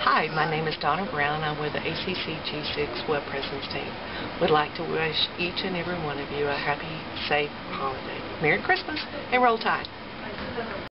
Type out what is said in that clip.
Hi, my name is Donna Brown. I'm with the ACC G6 Web Presence team. We'd like to wish each and every one of you a happy, safe holiday. Merry Christmas and roll tide.